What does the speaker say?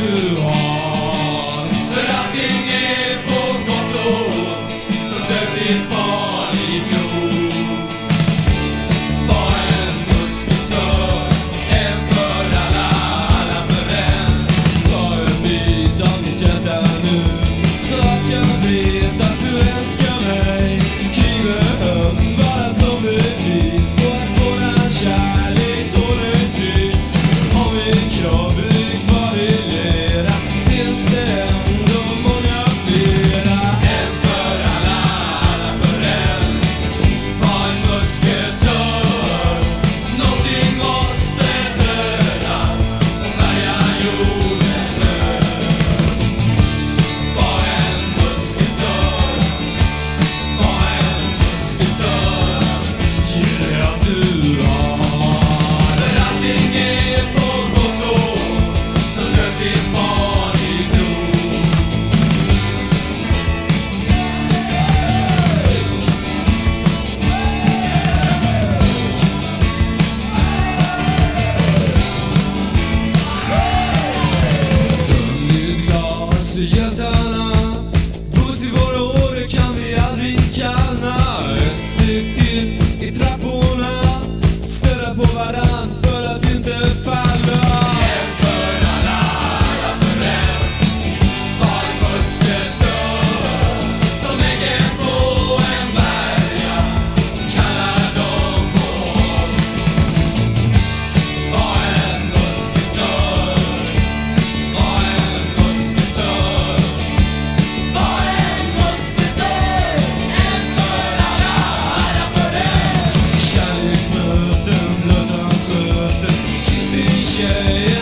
too hard. Yeah.